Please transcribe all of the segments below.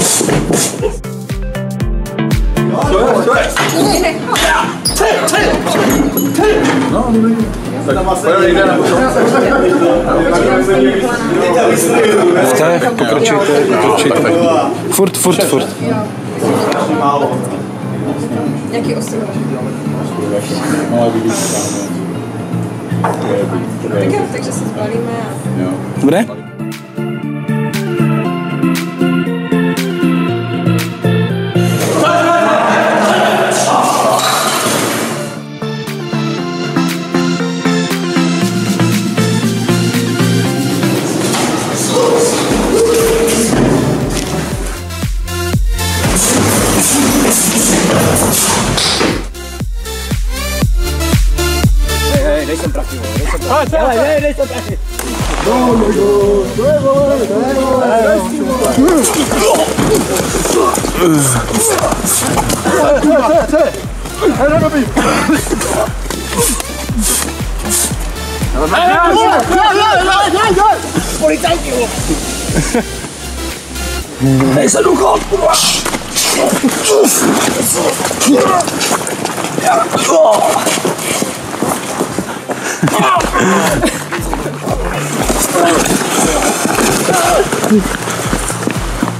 Stój, stój! Ty, ty! Ty! No, dobrý. Tak pokračujte, pokračujte. Furt, furt, furt. Jaký ostrov? Malá vidíš. Takže se zbalíme a... Dobré? Hey, hey, deixa entrar aqui, deixa. Ah, hey,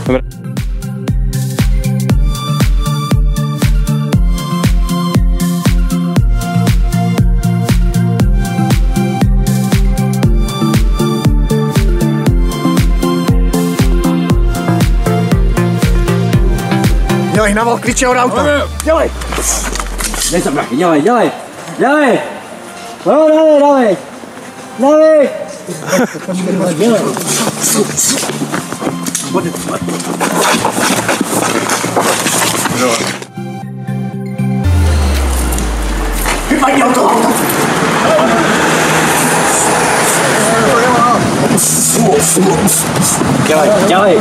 Dobra. Dělej naval klíče od auta. Dělej. Dej sem brachy, dělej, dělej, dělej. No, dávej, dávej. Dávej. Dělej. Vypadni auto, auto. Dělej, dělej.